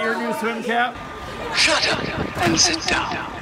that your new swim cap? Shut up and sit down.